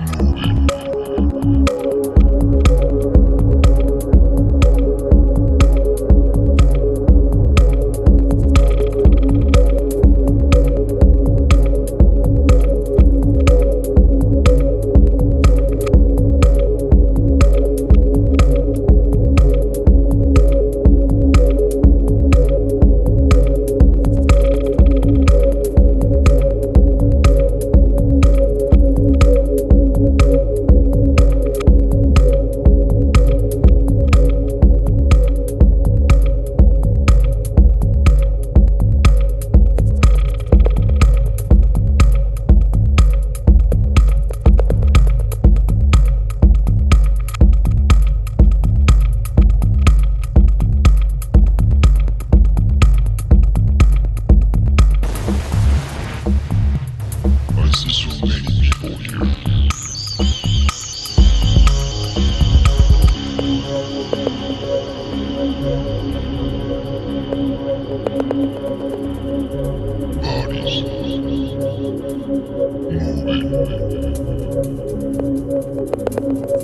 New Bodies moving.